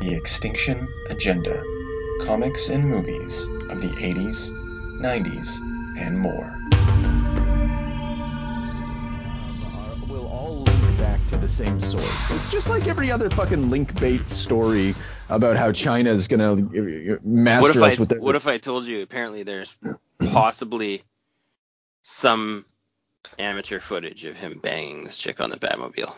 The X-tinction Agenda Comics and Movies of the 80s, 90s, and more. We'll all link back to the same source. It's just like every other fucking link bait story about how China is gonna uh, master What if us I with their. what if I told you apparently there's possibly some amateur footage of him banging this chick on the Batmobile?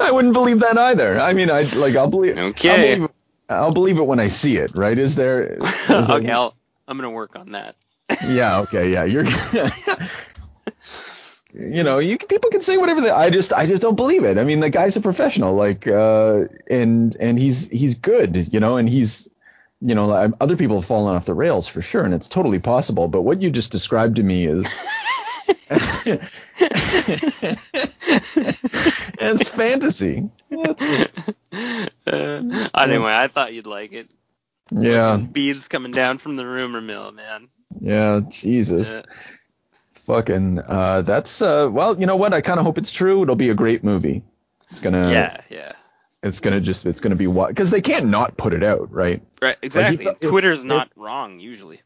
I wouldn't believe that either. I mean, I like I'll believe. Okay. I'll believe, I'll believe it when I see it. Right? Is there? Is there okay, I'll, I'm gonna work on that. Yeah. Okay. Yeah. You're. you know, you people can say whatever they. I just, I just don't believe it. I mean, the guy's a professional, like, uh, and and he's he's good, you know, and he's, you know, like, other people have fallen off the rails for sure, and it's totally possible. But what you just described to me is. it's fantasy. Uh, anyway, I thought you'd like it. Yeah. Beads coming down from the rumor mill, man. Yeah. Jesus. Yeah. Fucking. Uh, that's. Uh. Well, you know what? I kind of hope it's true. It'll be a great movie. It's gonna. yeah, yeah. It's gonna just. It's gonna be what? Because they can't not put it out, right? Right, exactly. if- Twitter's if- not wrong usually.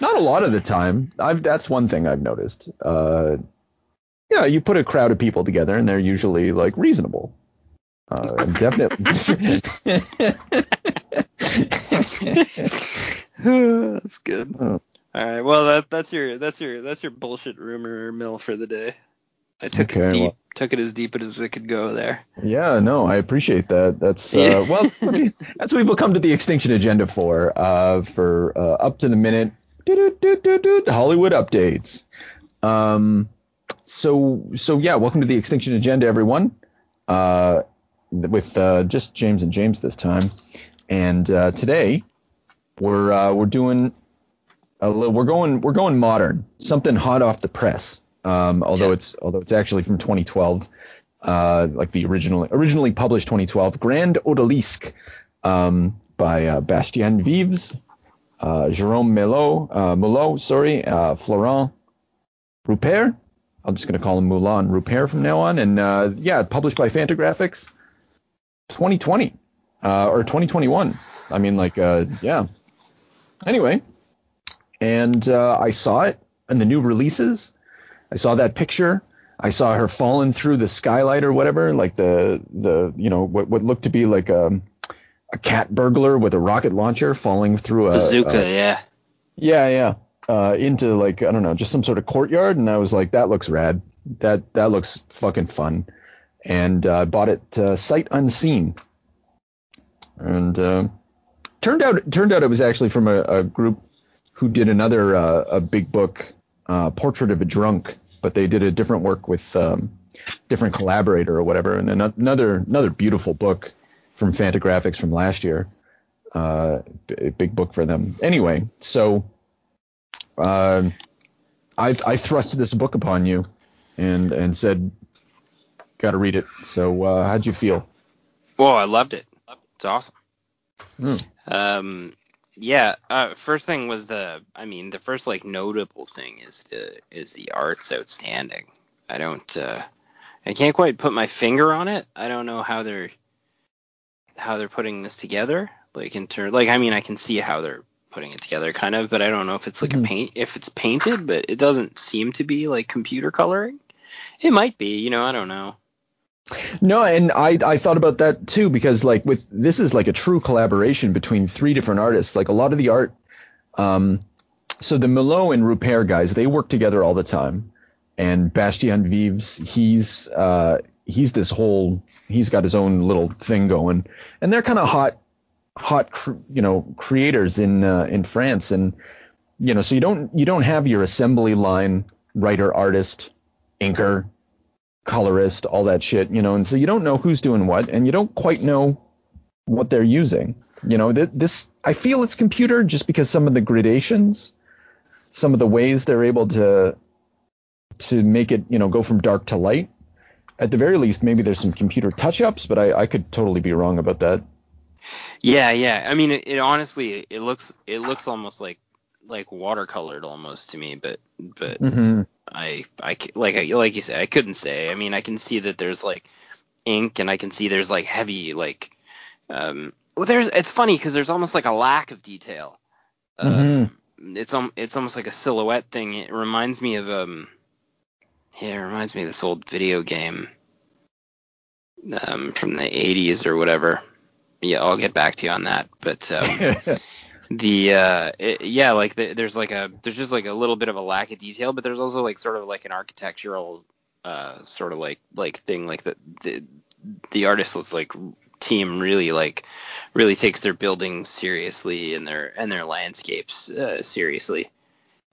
Not a lot of the time. I've. That's one thing I've noticed. Uh. Yeah, you put a crowd of people together, and they're usually like reasonable. Uh, definitely. that's good. Oh. All right. Well, that that's your that's your that's your bullshit rumor mill for the day. I took Okay, it deep, well- took it as deep as it could go there. Yeah, no, I appreciate that. That's uh, well, that's what we've come to the X-tinction agenda for. Uh, for uh, up to the minute, Hollywood updates. Um, so so yeah, welcome to the X-tinction agenda, everyone. Uh, with uh, just James and James this time, and uh, today we're we're doing a little, we're going we're going modern, something hot off the press. Um, although Yeah. it's although it's actually from 2012 uh, like the original originally published 2012 Grande Odalisque um, by Bastien Vives, uh, Jérôme Mulot, uh, sorry, uh, Florent Ruppert. I'm just gonna call him Moulin Ruppert from now on, and uh, yeah, published by Fantagraphics, 2020 uh, or 2021. I mean, like, yeah. Anyway, and I saw it in the new releases. I saw that picture. I saw her falling through the skylight or whatever, like the the you know what what looked to be like a a cat burglar with a rocket launcher falling through a Bazooka, a- yeah. yeah, yeah, uh, into like I don't know, just some sort of courtyard, and I was like, that looks rad. That that looks fucking fun, and uh, I bought it uh, sight unseen, and uh, turned out turned out it was actually from a, a group who did another uh, a big book, uh, Portrait of a Drunk, but they did a different work with um, different collaborator or whatever, and another another beautiful book from Fantagraphics from last year. Uh, b- big book for them. Anyway, so uh, I I thrusted this book upon you, and and said, got to read it. So uh, how'd you feel? Whoa, I loved it. It's awesome. Hmm. Um, yeah. Uh, first thing was the. I mean, the first like notable thing is the is the art's outstanding. I don't. Uh, I can't quite put my finger on it. I don't know how they're how they're putting this together. Like in turn, like I mean, I can see how they're putting it together, kind of, but I don't know if it's like Mhm. a paint, if it's painted, but it doesn't seem to be like computer coloring. It might be, you know, I don't know. No, and I I thought about that too because like with this is like a true collaboration between three different artists. Like a lot of the art, um, so the Mulot and Ruppert guys they work together all the time, and Bastien Vives he's uh he's this whole he's got his own little thing going, and they're kind of hot hot you know creators in uh, in France and you know so you don't you don't have your assembly line writer artist inker colorist, all that shit, you know, and so you don't know who's doing what, and you don't quite know what they're using. You know, th- this I feel it's computer just because some of the gradations, some of the ways they're able to to make it, you know, go from dark to light. At the very least, maybe there's some computer touch-ups, but I, I could totally be wrong about that. Yeah, yeah. I mean, it, it honestly, it looks, it looks almost like, like watercolored almost to me, but, but Mm-hmm. I, I, like, I, like you said, I couldn't say. I mean, I can see that there's like ink, and I can see there's like heavy like um. Well, there's it's funny because there's almost like a lack of detail. Um, It's um it's almost like a silhouette thing. It reminds me of um. Yeah, it reminds me of this old video game. Um, from the 80s or whatever. Yeah, I'll get back to you on that. But um, the uh it, yeah like the, there's like a there's just like a little bit of a lack of detail but there's also like sort of like an architectural uh sort of like like thing like the the, the artist like team really like really takes their buildings seriously and their and their landscapes uh, seriously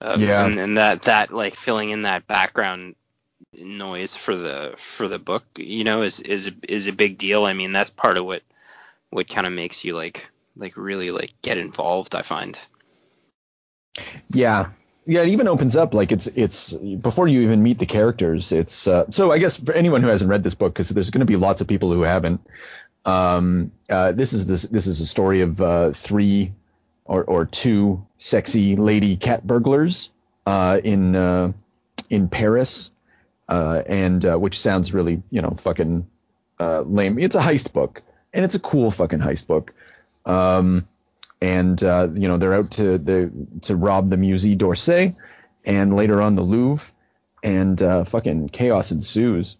um, Yeah. and, and that that like filling in that background noise for the for the book you know is is is a big deal i mean that's part of what what kind of makes you like like really like get involved i find Yeah. Yeah, it even opens up like it's it's before you even meet the characters. It's uh, so I guess for anyone who hasn't read this book, because there's going to be lots of people who haven't. Um, uh, this is this this is a story of uh, three or or two sexy lady cat burglars uh, in uh, in Paris, uh, and uh, which sounds really you know fucking uh, lame. It's a heist book, and it's a cool fucking heist book. Um, and uh, you know they're out to the to rob the Musée d'Orsay, and later on the Louvre, and uh, fucking chaos ensues,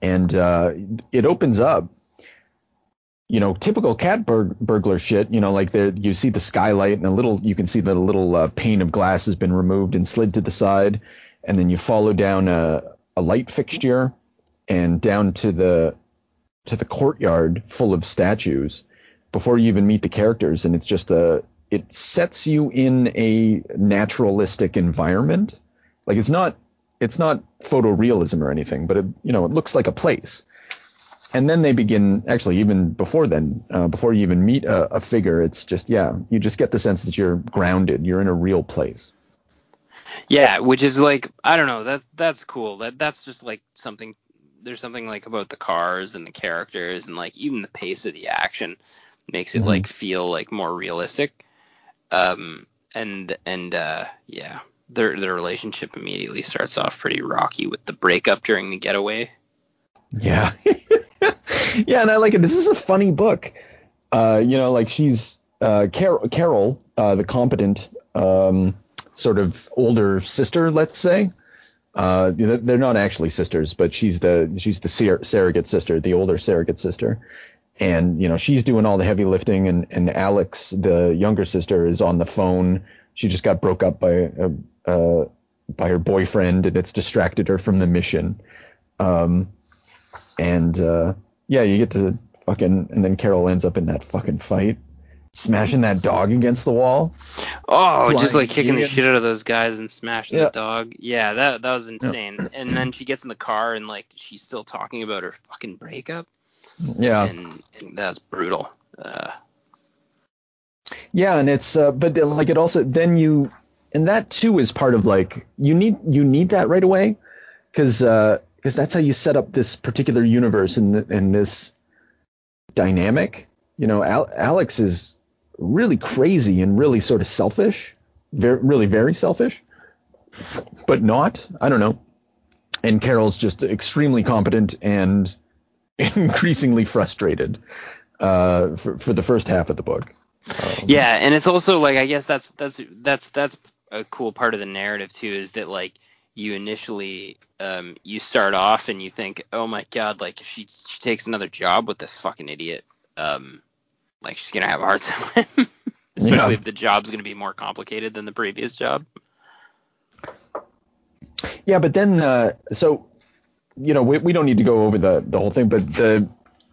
and uh, it opens up. You know, typical cat bur- burglar shit. You know, like there you see the skylight and a little, you can see that a little uh, pane of glass has been removed and slid to the side, and then you follow down a, a light fixture and down to the to the courtyard full of statues before you even meet the characters. And it's just a it sets you in a naturalistic environment. Like it's not it's not photorealism or anything but it you know it looks like a place. And then they begin actually even before then uh, before you even meet a, a figure it's just yeah you just get the sense that you're grounded. You're in a real place yeah which is like i don't know that that's cool that that's just like something there's something like about the cars and the characters and like even the pace of the action makes it Mhm. like feel like more realistic um and and uh yeah their their relationship immediately starts off pretty rocky with the breakup during the getaway Yeah. yeah, and I like it. This is a funny book. Uh, you know, like she's uh, Carol, Carol uh, the competent um, sort of older sister, let's say. Uh, they're not actually sisters, but she's the she's the sur- surrogate sister, the older surrogate sister. And you know, she's doing all the heavy lifting, and and Alex, the younger sister, is on the phone. She just got broke up by uh, uh, by her boyfriend, and it's distracted her from the mission. Um, and uh, yeah, you get to fucking, and then Carol ends up in that fucking fight, smashing that dog against the wall. Oh, just like kicking the shit out of those guys and smashing Yeah. the dog. Yeah, that that was insane. And then she gets in the car and like she's still talking about her fucking breakup, Yeah, and, and that was brutal. Uh, yeah, and it's, uh, but then, like it also, then you, and that too is part of like you need you need that right away, because because that's how you set up this particular universe and and this dynamic. You know, Al- Alex is really crazy and really sort of selfish, very really very selfish, but not. I don't know. And Carol's just extremely competent and increasingly frustrated uh, for for the first half of the book. Um, yeah, and it's also like I guess that's that's that's that's a cool part of the narrative too is that like you initially um you start off and you think oh my god like if she she takes another job with this fucking idiot um like she's gonna have a hard time especially Yeah. if the job's gonna be more complicated than the previous job Yeah, but then uh, so you know we, we don't need to go over the the whole thing, but the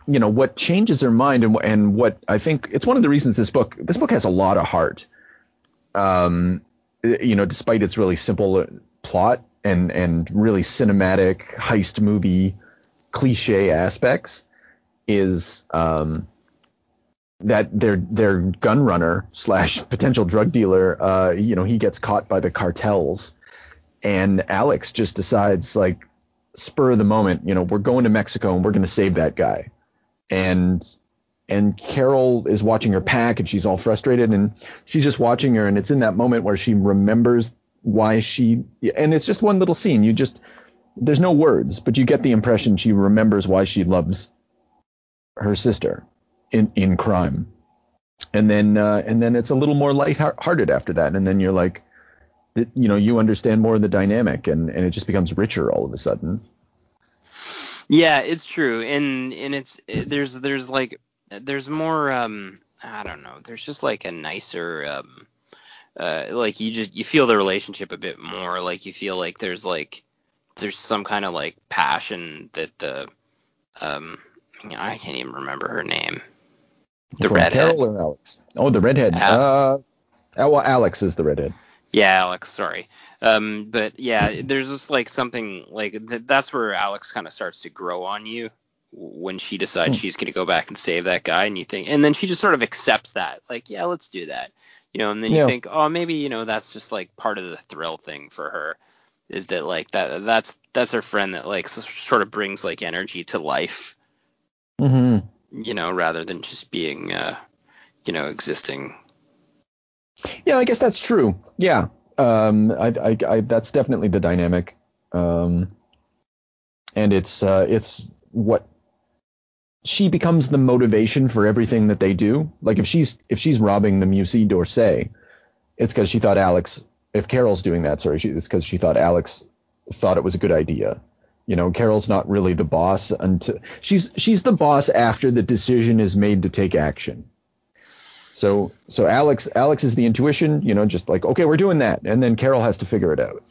you know what changes her mind and and what I think it's one of the reasons this book this book has a lot of heart. Um, you know, despite its really simple plot and and really cinematic heist movie cliche aspects, is um that their their gun runner slash potential drug dealer, uh, you know, he gets caught by the cartels and Alex just decides like spur of the moment, you know, we're going to Mexico and we're going to save that guy. And and Carol is watching her pack and she's all frustrated and she's just watching her and it's in that moment where she remembers why she and it's just one little scene. You just there's no words, but you get the impression she remembers why she loves her sister in in crime, and then uh, and then it's a little more lighthearted after that, and then you're like, you know, you understand more of the dynamic, and and it just becomes richer all of a sudden. Yeah, it's true, and and it's there's there's like there's more um I don't know, there's just like a nicer um uh like you just you feel the relationship a bit more, like you feel like there's like there's some kind of like passion that the um I can't even remember her name. The redhead. Carol or Alex? Oh, the redhead. Al- uh, oh, well, Alex is the redhead. Yeah, Alex. Sorry. Um, but yeah, there's just like something like th- that's where Alex kind of starts to grow on you when she decides mm. she's going to go back and save that guy, and you think, and then she just sort of accepts that, like, yeah, let's do that, you know, and then you yeah. think, oh, maybe you know that's just like part of the thrill thing for her, is that like that that's that's her friend that like sort of brings like energy to life, mm-hmm. You know, rather than just being, uh, you know, existing. Yeah, I guess that's true. Yeah, um, I, I, I, that's definitely the dynamic. Um, and it's uh, it's what she becomes the motivation for everything that they do. Like if she's if she's robbing the Musée d'Orsay, it's because she thought Alex. If Carol's doing that, sorry, she, it's because she thought Alex thought it was a good idea. You know, Carol's not really the boss until she's she's the boss after the decision is made to take action. So so Alex Alex is the intuition, you know, just like okay, we're doing that, and then Carol has to figure it out.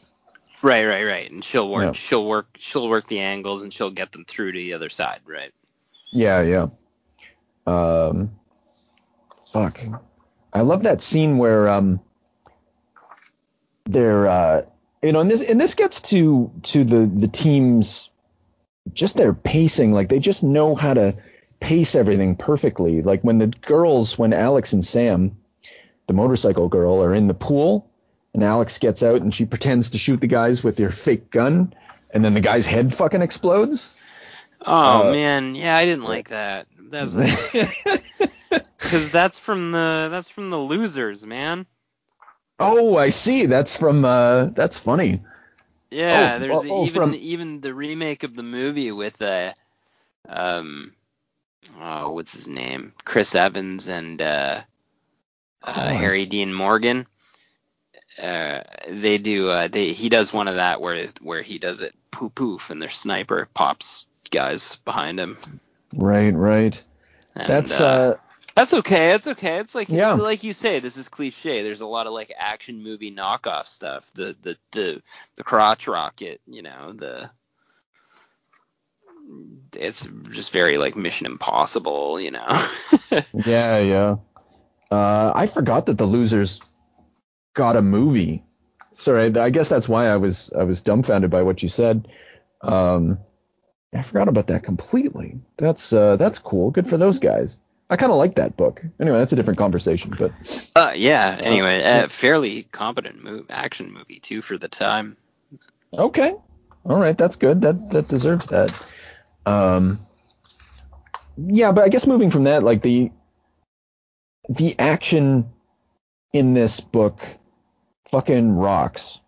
Right, right, right. And she'll work, yeah. she'll work, she'll work the angles, and she'll get them through to the other side, right? Yeah, yeah. Um, fuck. I love that scene where um, they're uh, you know, and this and this gets to to the the teams, just their pacing. Like they just know how to pace everything perfectly. Like when the girls, when Alex and Sam, the motorcycle girl, are in the pool, and Alex gets out and she pretends to shoot the guys with her fake gun, and then the guy's head fucking explodes. Oh uh, man, yeah, I didn't like that. That's because that's from the that's from the losers, man. Oh, I see. That's from uh that's funny. Yeah, oh, there's oh, even from... even the remake of the movie with uh um oh, what's his name? Chris Evans and uh, uh, oh. Harry Dean Morgan. Uh, they do. Uh, they he does one of that where where he does it poof poof and their sniper pops guys behind him. Right, right. And, that's uh, uh, that's okay. It's okay. It's like yeah. like you say, this is cliche. There's a lot of like action movie knockoff stuff. The the the the crotch rocket, you know, the it's just very like Mission Impossible, you know. yeah, yeah. Uh, I forgot that the losers got a movie. Sorry, I guess that's why I was I was dumbfounded by what you said. Um, I forgot about that completely. That's uh, that's cool. Good for those guys. I kind of like that book. Anyway, that's a different conversation, but. Uh, yeah. Anyway, uh, fairly competent move, action movie too for the time. Okay. All right, that's good. That that deserves that. Um, yeah, but I guess moving from that, like the the action in this book fucking rocks.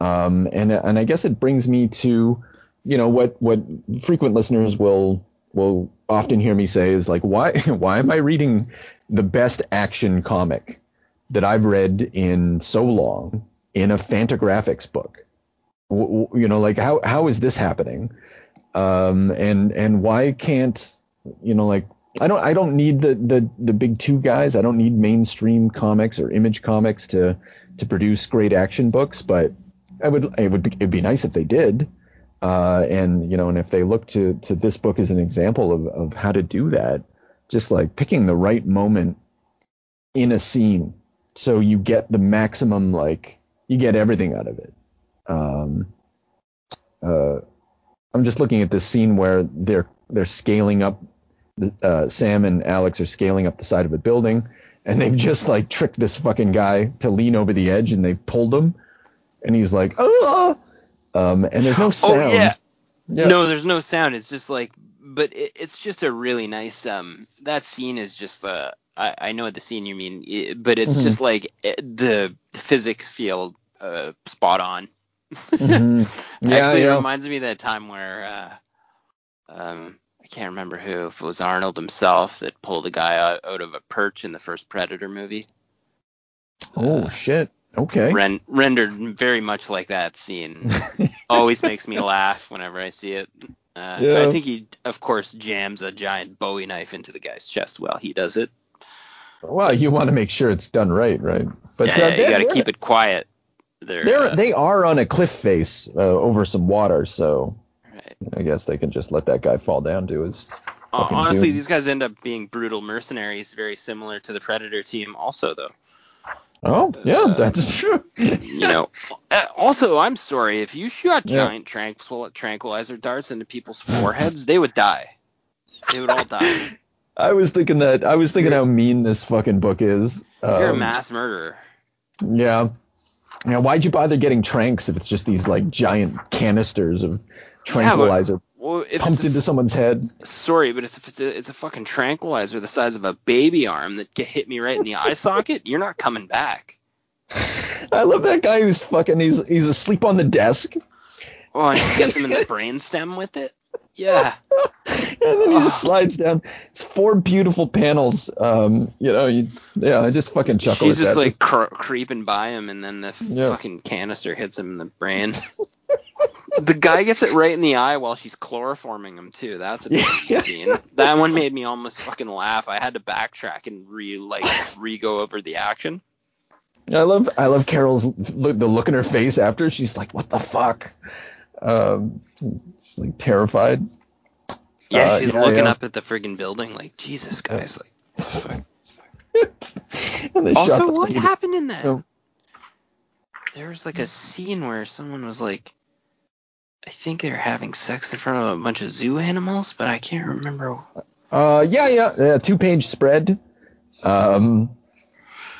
Um, and and I guess it brings me to, you know, what what frequent listeners will will often hear me say is like, why why am I reading the best action comic that I've read in so long in a Fantagraphics book? W- you know, like how how is this happening? Um, and and why can't you know like I don't I don't need the the the big two guys. I don't need mainstream comics or image comics to to produce great action books, but I would it would be, it'd be nice if they did. Uh, and you know, and if they look to to this book as an example of of how to do that, just like picking the right moment in a scene so you get the maximum like you get everything out of it. Um, uh, I'm just looking at this scene where they're they're scaling up. Uh, Sam and Alex are scaling up the side of a building, and they've just like tricked this fucking guy to lean over the edge, and they've pulled him, and he's like, oh, um, and there's no sound. Oh yeah. yeah. No, there's no sound. It's just like, but it, it's just a really nice. Um, that scene is just uh, I, I know the scene you mean, but it's mm-hmm. just like it, the physics feel uh spot on. Mm-hmm. Yeah, Actually, it reminds me of that time where uh, um, I can't remember who, if it was Arnold himself that pulled a guy out, out of a perch in the first Predator movie. Oh Uh, shit. Okay. Ren- rendered very much like that scene. Always makes me laugh whenever I see it. Uh, Yeah. I think he, of course, jams a giant Bowie knife into the guy's chest while he does it. well, you want to make sure it's done right, right? But yeah, uh, yeah, you got to keep it quiet. They're, They're, uh, they are on a cliff face uh, over some water, so right. I guess they can just let that guy fall down to his. Honestly, doom. these guys end up being brutal mercenaries, very similar to the Predator team, also though. Oh, yeah, Uh, that's true. you know. Also, I'm sorry if you shot Yeah. giant tranquil- tranquilizer darts into people's foreheads, they would die. They would all die. I was thinking that. I was thinking how mean this fucking book is. You're a Um, mass murderer. Yeah. Yeah. Why'd you bother getting tranks if it's just these like giant canisters of tranquilizer if pumped it's a, into someone's head? sorry, but it's, if it's a, it's a fucking tranquilizer the size of a baby arm that hit me right in the eye socket, you're not coming back. I love that guy who's fucking. He's he's asleep on the desk, Oh, and he gets him in the brainstem with it. Yeah. And then he just slides down. It's four beautiful panels. Um, you know, you, yeah, I just fucking chuckle She's just that. like cr- creeping by him, and then the Yeah. fucking canister hits him in the brain. The guy gets it right in the eye while she's chloroforming him too. That's a big scene. That one made me almost fucking laugh. I had to backtrack and re like re go over the action. I love I love Carol's look, the look in her face after she's like, "What the fuck?" Um, she's like terrified. Yeah, Uh, she's yeah, looking yeah. up at the friggin' building like Jesus, guys. Like, and they shot also, what lady. happened in that? Oh. There was like a scene where someone was like, I think they're having sex in front of a bunch of zoo animals, but I can't remember. Uh, yeah, yeah, yeah two page spread. Um,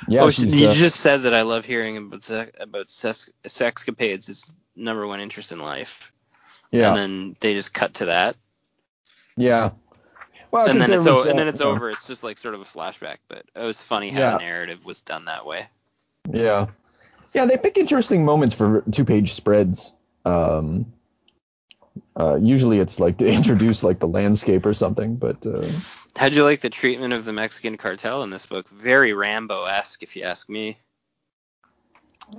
yeah, oh, he uh, just says it. I love hearing about sex, about sex, sexcapades. It's number one interest in life. yeah, And then they just cut to that, yeah. Well, and then it's was, o- and then it's over. It's just like sort of a flashback, but it was funny how Yeah. the narrative was done that way. Yeah, yeah. They pick interesting moments for two page spreads. Um, uh, usually it's like to introduce like the landscape or something, but uh, How'd you like the treatment of the Mexican cartel in this book? Very Rambo-esque, if you ask me.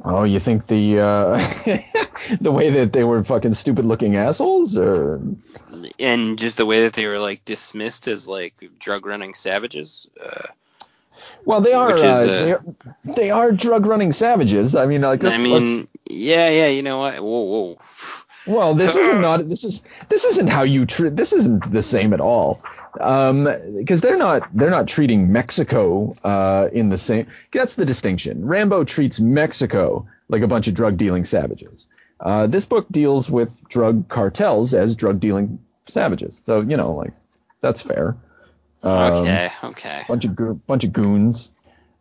oh, you think the uh, the way that they were fucking stupid looking assholes, or and just the way that they were like dismissed as like drug running savages. Uh, well, they are is, uh, they are they are drug running savages. I mean, like I mean, yeah, yeah, you know what? Whoa, whoa. Well, this isn't not this is this isn't how you treat this isn't the same at all. Um, because they're not they're not treating Mexico uh in the same that's the distinction. Rambo treats Mexico like a bunch of drug dealing savages. Uh, this book deals with drug cartels as drug dealing savages. So, you know, like that's fair. Um, Okay, okay. bunch of go- bunch of goons.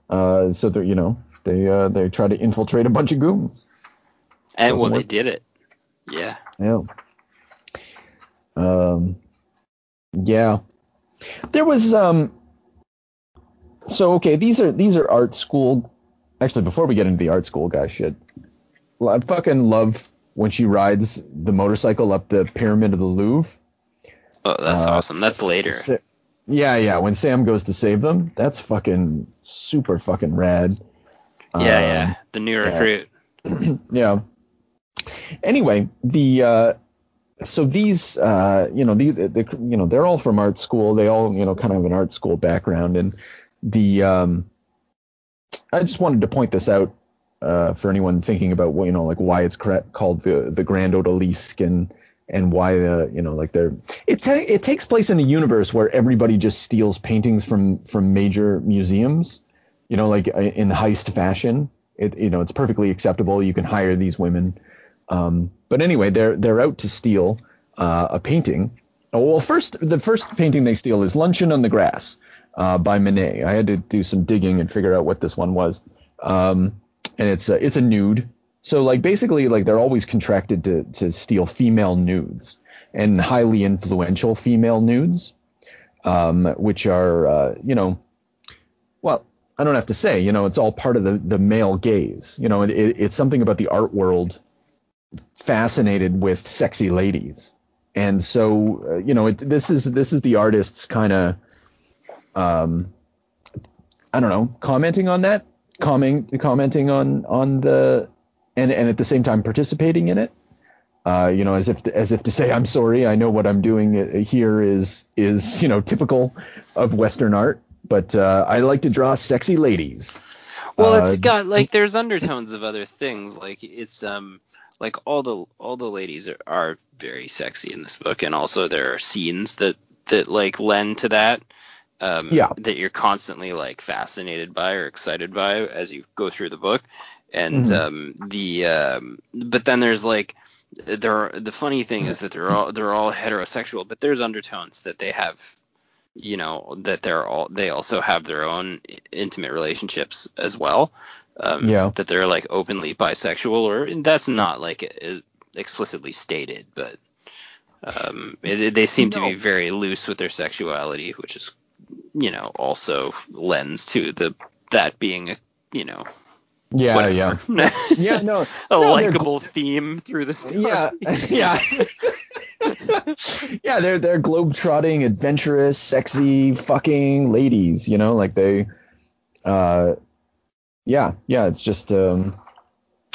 Uh, so they're you know they uh, they try to infiltrate a bunch of goons. And well, doesn't they work. did it. Yeah. Yeah. Um. Yeah. There was um. So okay, these are these are art school. Actually, before we get into the art school guy shit, well, I fucking love when she rides the motorcycle up the pyramid of the Louvre. Oh, that's Uh, awesome. That's later. Yeah, yeah. When Sam goes to save them, that's fucking super fucking rad. yeah, Um, yeah. The new yeah. recruit. yeah. Anyway, the uh, so these uh, you know the, the you know they're all from art school. They all you know kind of have an art school background, and the um, I just wanted to point this out uh, for anyone thinking about well, you know like why it's called the the Grande Odalisque and and why the you know like they're it ta- it takes place in a universe where everybody just steals paintings from from major museums you know like uh, in heist fashion. It you know it's perfectly acceptable. You can hire these women um, but anyway they're they're out to steal uh, a painting. Oh well first the first painting they steal is luncheon on the grass uh, by Manet I had to do some digging and figure out what this one was. Um, and it's a, it's a nude. So like basically like they're always contracted to to steal female nudes and highly influential female nudes um, which are uh, you know well I don't have to say, you know, it's all part of the, the male gaze. You know, it, it, it's something about the art world fascinated with sexy ladies, and so uh, you know it, this is this is the artist's kind of um, I don't know commenting on that, commenting commenting on on the and and at the same time participating in it. Uh, you know, as if to, as if to say, "I'm sorry, I know what I'm doing uh, here is is you know typical of Western art, but uh, I like to draw sexy ladies." Well, it's got like there's undertones of other things. Like it's um like all the all the ladies are, are very sexy in this book, and also there are scenes that that like lend to that. Um, Yeah. That you're constantly like fascinated by or excited by as you go through the book, and Mhm. um, the um, but then there's like there are, the funny thing is that they're all they're all heterosexual, but there's undertones that they have you know that they're all they also have their own intimate relationships as well um, Yeah. that they're like openly bisexual or and that's not like explicitly stated but um, it, they seem to be very loose with their sexuality which is you know also lends to the that being a you know Yeah, whatever. yeah, yeah. No, a no, they're likable theme through the story yeah, yeah. yeah, they're they're globe-trotting, adventurous, sexy, fucking ladies. You know, like they, uh, yeah, yeah. It's just, um,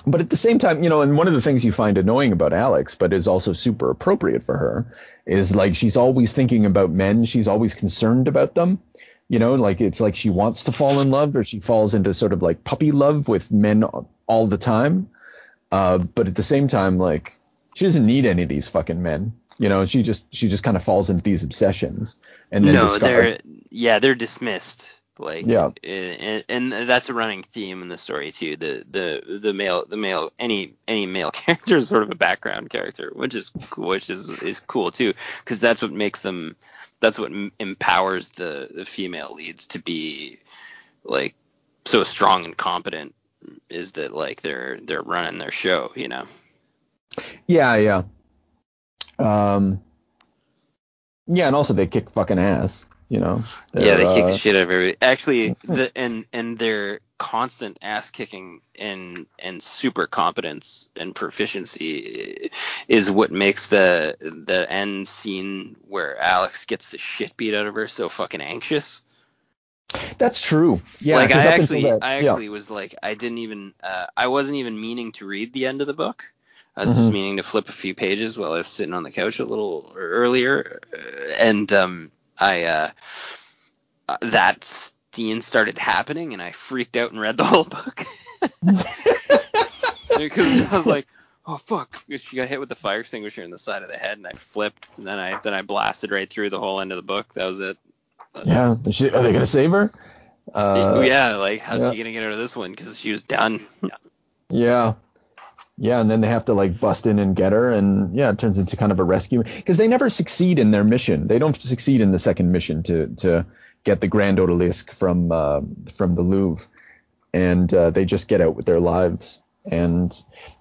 but at the same time, you know, and one of the things you find annoying about Alex, but is also super appropriate for her, is like she's always thinking about men. She's always concerned about them. You know, like it's like she wants to fall in love, or she falls into sort of like puppy love with men all the time. Uh, but at the same time, like she doesn't need any of these fucking men. You know, she just she just kind of falls into these obsessions and then no, discover- they're yeah, they're dismissed. Like Yeah. and, and that's a running theme in the story too. The the the male the male any any male character is sort of a background character, which is cool, which is is cool too, because that's what makes them that's what empowers the the female leads to be like so strong and competent is that like they're they're running their show, you know. yeah, yeah. Um, yeah, and also they kick fucking ass. You know. yeah, they kick uh, the shit out of everybody. Actually, the and and their constant ass kicking and and super competence and proficiency is what makes the the end scene where Alex gets the shit beat out of her so fucking anxious. That's true. Yeah, like I actually that- I yeah. actually was like I didn't even uh, I wasn't even meaning to read the end of the book. I was just Mhm. meaning to flip a few pages while I was sitting on the couch a little earlier, uh, and um, I uh, uh, that scene started happening, and I freaked out and read the whole book because I was like, "Oh fuck!" She got hit with the fire extinguisher in the side of the head, and I flipped, and then I then I blasted right through the whole end of the book. That was it. Yeah, is she- are they gonna save her? Uh, yeah, like how's yeah. she gonna get out of this one? Because she was done. Yeah. Yeah, and then they have to like bust in and get her, and yeah, it turns into kind of a rescue because they never succeed in their mission. They don't succeed in the second mission to to get the Grande Odalisque from uh, from the Louvre, and uh, they just get out with their lives. And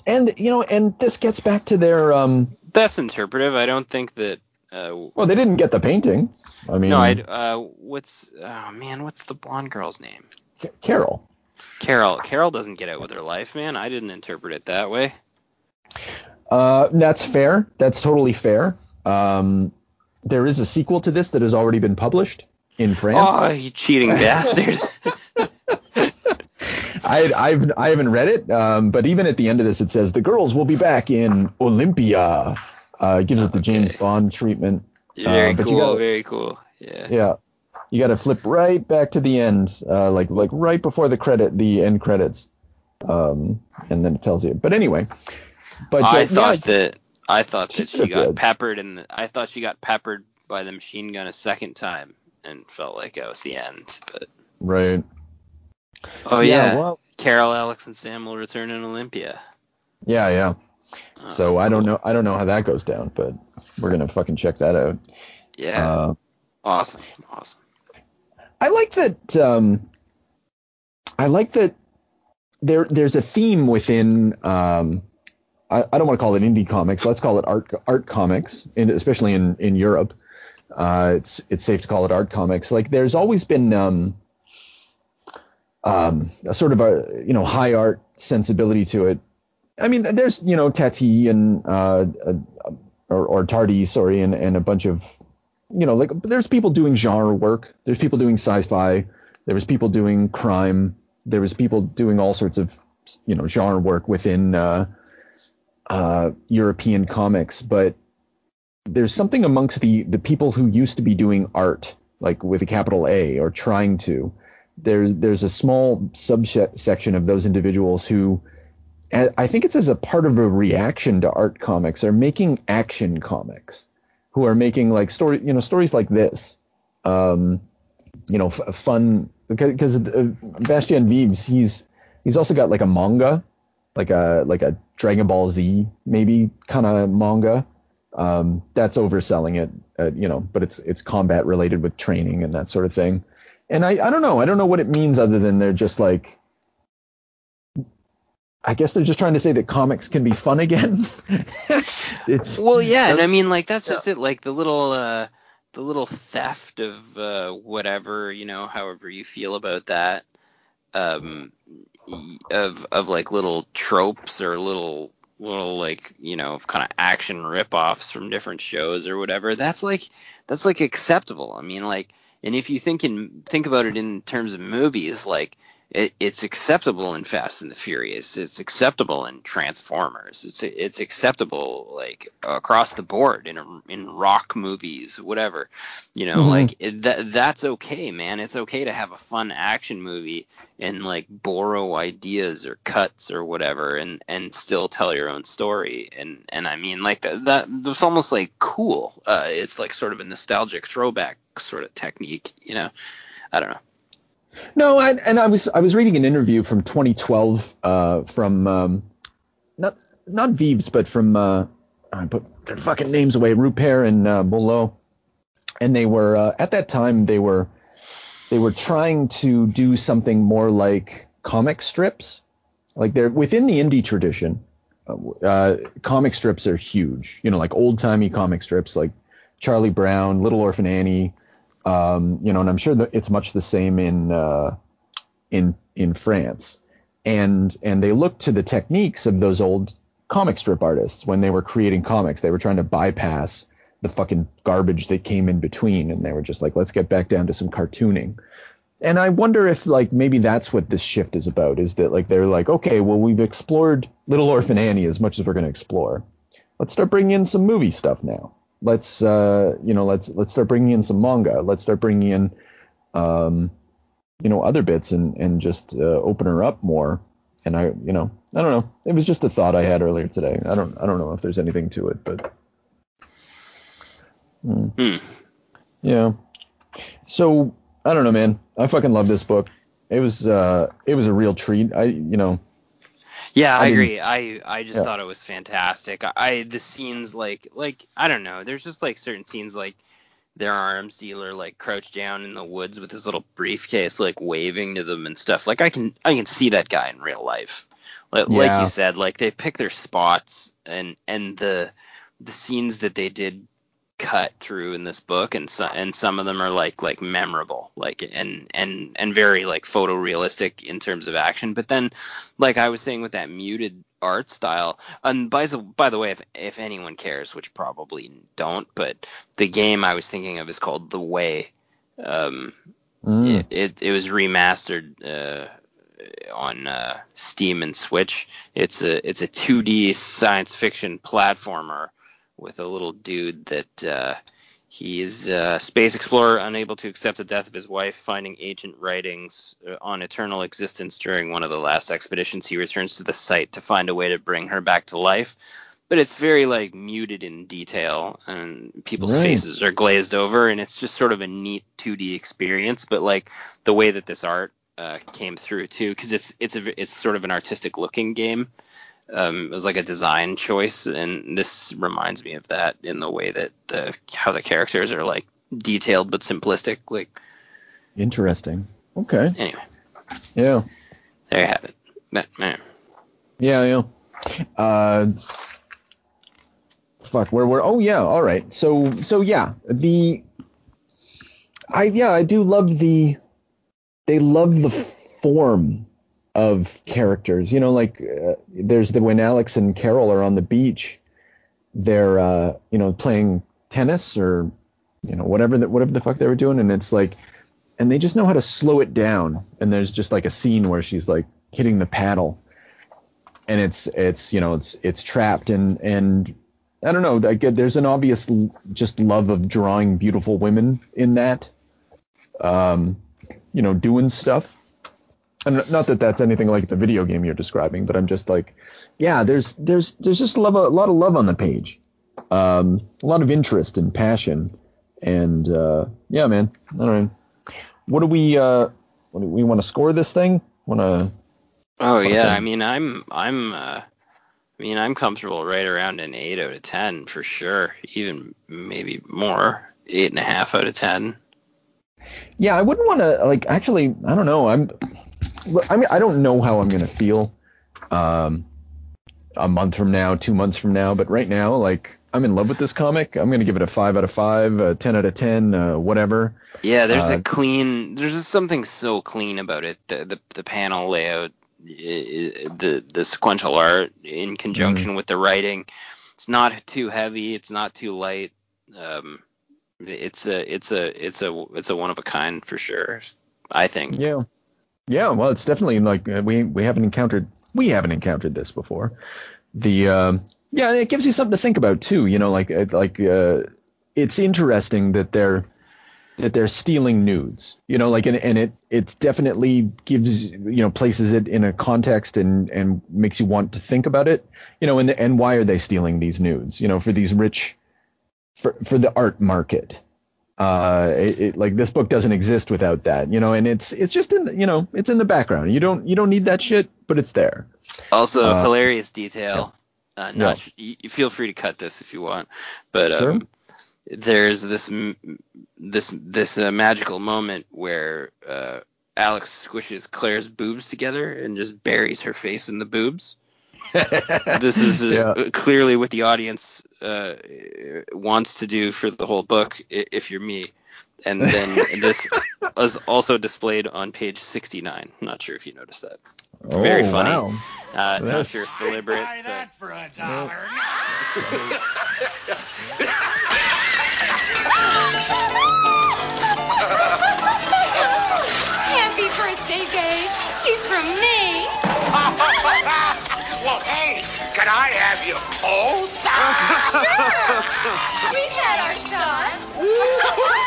and you know, and this gets back to their um. That's interpretive. I don't think that. Uh, Well, they didn't get the painting. I mean, no, I. Uh, what's oh man, what's the blonde girl's name? Carol. Carol. Carol doesn't get out with her life, man. I didn't interpret it that way. Uh, that's fair. That's totally fair. Um, there is a sequel to this that has already been published in France. Oh, you cheating bastard! I, I've I haven't read it, um, but even at the end of this, it says the girls will be back in Olympia. Uh, gives it the James Bond treatment. very Uh, but you cool. gotta- very cool. Yeah. Yeah, you got to flip right back to the end, uh, like like right before the credit, the end credits, um, and then it tells you. But anyway, but I uh, thought yeah, that I thought that She she got good. peppered, and I thought she got peppered by the machine gun a second time, and felt like that was the end. But right. oh yeah, Well, Carol, Alex, and Sam will return in Olympia. yeah, yeah. Oh, So I don't know. I don't know how that goes down, but we're gonna fucking check that out. Yeah, Uh, awesome, awesome. I like that. Um, I like that there. There's a theme within. Um, I, I don't want to call it indie comics. Let's call it art art comics, in, especially in in Europe. Uh, it's it's safe to call it art comics. Like there's always been um, um, a sort of a you know high art sensibility to it, I mean, there's you know Tati and uh, uh, or, or Tardi, sorry, and, and a bunch of you know like there's people doing genre work. There's people doing sci-fi. There was people doing crime. There was people doing all sorts of you know genre work within uh, uh, European comics, but there's something amongst the the people who used to be doing art, like with a capital A, or trying to. There's there's a small subsection of those individuals who I think it's as a part of a reaction to art comics are making action comics, who are making like story, you know, stories like this, um, you know, f- fun because uh, Bastien Vives, he's he's also got like a manga, like a like a Dragon Ball Z maybe kind of manga. Um, that's overselling it, uh, you know, but it's it's combat related with training and that sort of thing. And I I don't know, I don't know what it means other than they're just like I guess they're just trying to say that comics can be fun again. it's well, yeah, and I mean, like that's just it. Like the little, uh, the little theft of uh, whatever, you know, however you feel about that, um, of of like little tropes or little little like you know kind of action ripoffs from different shows or whatever. That's like that's like acceptable. I mean, like, and if you think in think about it in terms of movies, like it, it's acceptable in Fast and the Furious. It's acceptable in Transformers. It's it's acceptable like across the board in a, in rock movies, whatever. You know, mm-hmm. like it, that that's okay, man. It's okay to have a fun action movie and like borrow ideas or cuts or whatever, and and still tell your own story. And and I mean like that that that's almost like cool. Uh, it's like sort of a nostalgic throwback sort of technique. You know, I don't know. No, I, and I was I was reading an interview from 2012 uh, from um, not not Vives, but from uh, I put their fucking names away, Ruppert and uh, Bolo, and they were uh, at that time they were they were trying to do something more like comic strips, like they're within the indie tradition. Uh, uh comic strips are huge, you know, like old timey comic strips, like Charlie Brown, Little Orphan Annie, um, you know, and I'm sure that it's much the same in uh, in in France. And and they looked to the techniques of those old comic strip artists when they were creating comics. They were trying to bypass the fucking garbage that came in between, and they were just like, let's get back down to some cartooning. And I wonder if like maybe that's what this shift is about. Is that like they're like, okay, well we've explored Little Orphan Annie as much as we're going to explore. Let's start bringing in some movie stuff now let's uh, you know let's let's start bringing in some manga. Let's start bringing in um, you know other bits and and just uh, open her up more. And I you know I don't know. It was just a thought I had earlier today. I don't I don't know if there's anything to it, but mm. hmm. yeah. So I don't know, man. I fucking love this book. It was uh it was a real treat. I you know yeah, I, I agree. I I just yeah. thought it was fantastic. I the scenes like like I don't know. There's just like certain scenes like their arms dealer like crouched down in the woods with his little briefcase like waving to them and stuff. Like I can I can see that guy in real life. Like, yeah. like you said, like they pick their spots and and the the scenes that they did cut through in this book and so, and some of them are like like memorable like and and and very like photorealistic in terms of action but then like I was saying with that muted art style and by the by the way if if anyone cares which probably don't but the game I was thinking of is called The Way um mm. it, it, it was remastered uh on uh, Steam and Switch. It's a it's a 2D science fiction platformer with a little dude that uh, he is a space explorer unable to accept the death of his wife, finding ancient writings uh, on eternal existence during one of the last expeditions. He returns to the site to find a way to bring her back to life. But it's very like muted in detail, and people's right. faces are glazed over, and it's just sort of a neat 2D experience. But like the way that this art uh, came through too, because it's it's a it's sort of an artistic looking game um, it was like a design choice, and this reminds me of that in the way that the how the characters are like detailed but simplistic. Like interesting. Okay. Anyway. Yeah. There you have it. That man. Yeah, yeah. Uh, fuck. Where were? Oh yeah. All right. So so yeah. The. I yeah I do love the. They love the form of characters. You know, like uh, there's the when Alex and Carol are on the beach, they're uh, you know playing tennis or you know whatever that whatever the fuck they were doing, and it's like, and they just know how to slow it down. And there's just like a scene where she's like hitting the paddle, and it's it's you know it's it's trapped and and I don't know. Like, there's an obvious just love of drawing beautiful women in that. Um, you know, doing stuff. And not that that's anything like the video game you're describing, but I'm just like, yeah, there's there's there's just love a lot of love on the page, um, a lot of interest and passion, and uh, yeah, man. All right, what do we uh, what do we want to score this thing? Want to? Oh yeah, I mean, I'm I'm uh, I mean, I'm comfortable right around an eight out of ten for sure, even maybe more, eight and a half out of ten. Yeah, I wouldn't want to like actually. I don't know. I'm. I mean, I don't know how I'm gonna feel. Um, a month from now, two months from now, but right now, like I'm in love with this comic. I'm gonna give it a five out of five, a ten out of ten, uh, whatever. Yeah, there's uh, a clean. There's just something so clean about it. The the, the panel layout, the the sequential art in conjunction mm with the writing. It's not too heavy. It's not too light. Um, it's a it's a it's a it's a one of a kind for sure. I think. Yeah. Yeah. Well, it's definitely like uh, we we haven't encountered we haven't encountered this before. The um, yeah, it gives you something to think about too. You know, like uh, like uh, it's interesting that they're that they're stealing nudes. You know, like and, and it it definitely gives you know places it in a context and and makes you want to think about it. You know, and and why are they stealing these nudes? You know, for these rich for for the art market. Uh, it, it, like this book doesn't exist without that, you know, and it's it's just in the, you know it's in the background. You don't you don't need that shit, but it's there. Also, uh, hilarious detail. Yeah. Uh, not yeah. you feel free to cut this if you want, but sure. um, there's this this this uh, magical moment where uh, Alex squishes Claire's boobs together and just buries her face in the boobs. This is uh, yeah. clearly what the audience uh, wants to do for the whole book. If you're me, and then this is also displayed on page 69. not sure if you noticed that. Oh, Very funny. Wow. Uh, not sure if deliberate. Buy that for a dollar. Happy birthday, Dave. She's from me. well, hey, can I have you both? sure. We've had our shot.